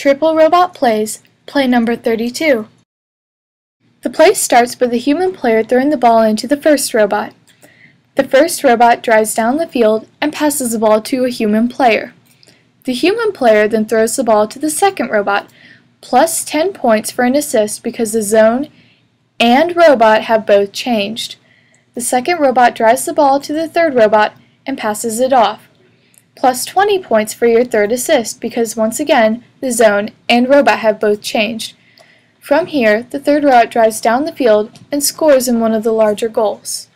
Triple Robot Plays, play number 32. The play starts with the human player throwing the ball into the first robot. The first robot drives down the field and passes the ball to a human player. The human player then throws the ball to the second robot, plus 10 points for an assist because the zone and robot have both changed. The second robot drives the ball to the third robot and passes it off plus 20 points for your third assist because once again, the zone and robot have both changed. From here, the third robot drives down the field and scores in one of the larger goals.